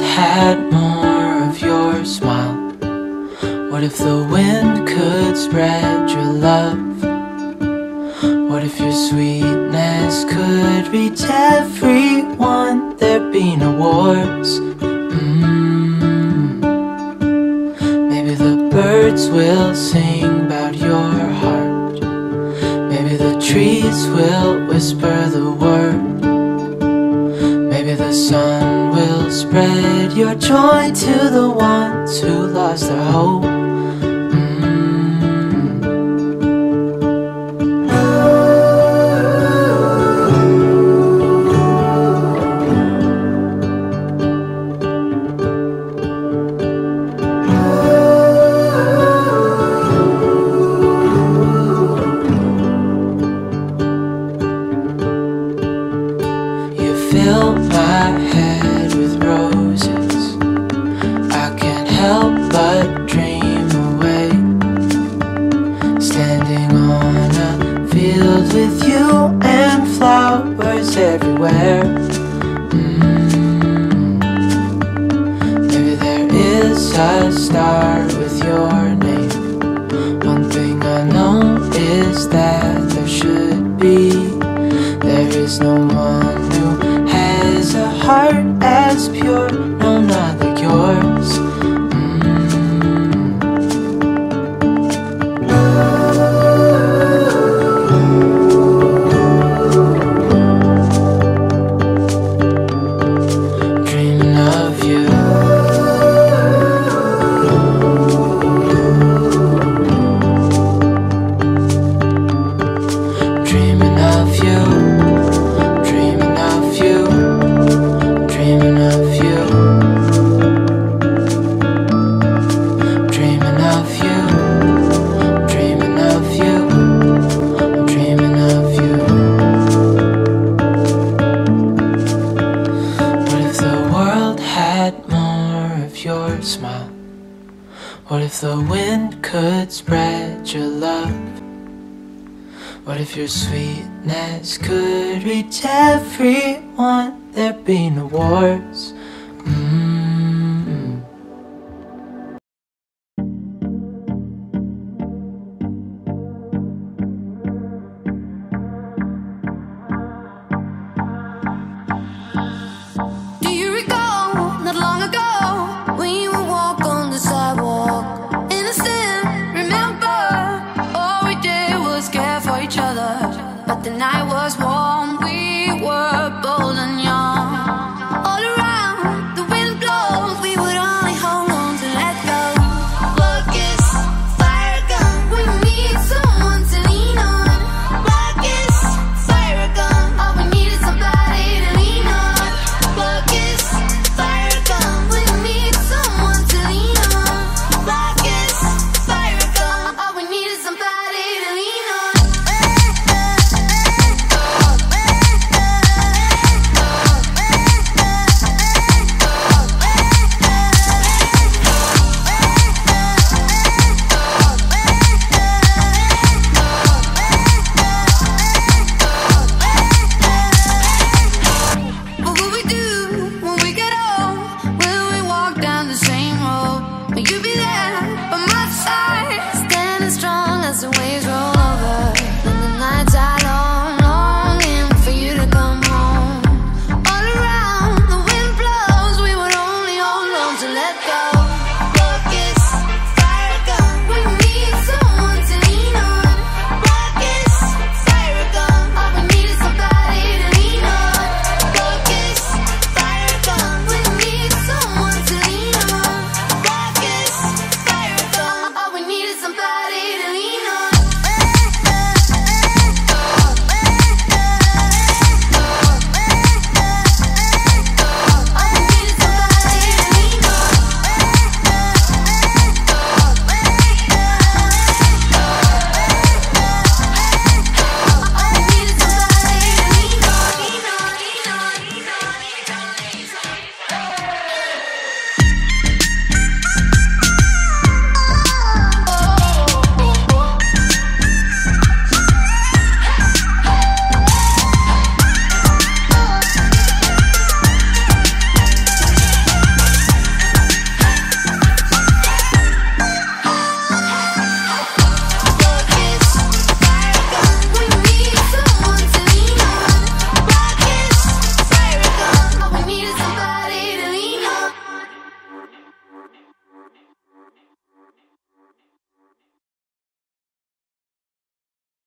had more of your smile? What if the wind could spread your love? What if your sweetness could reach everyone? There'd be no wars. Mm. Maybe the birds will sing about your heart. Maybe the trees will whisper the word. Maybe the sun will spread your joy to the ones who lost their hope. But dream away. Standing on a field with you and flowers everywhere. Mm. Maybe there is a star with your What if the world had more of your smile? What if the wind could spread your love? What if your sweetness could reach everyone? There'd be no wars.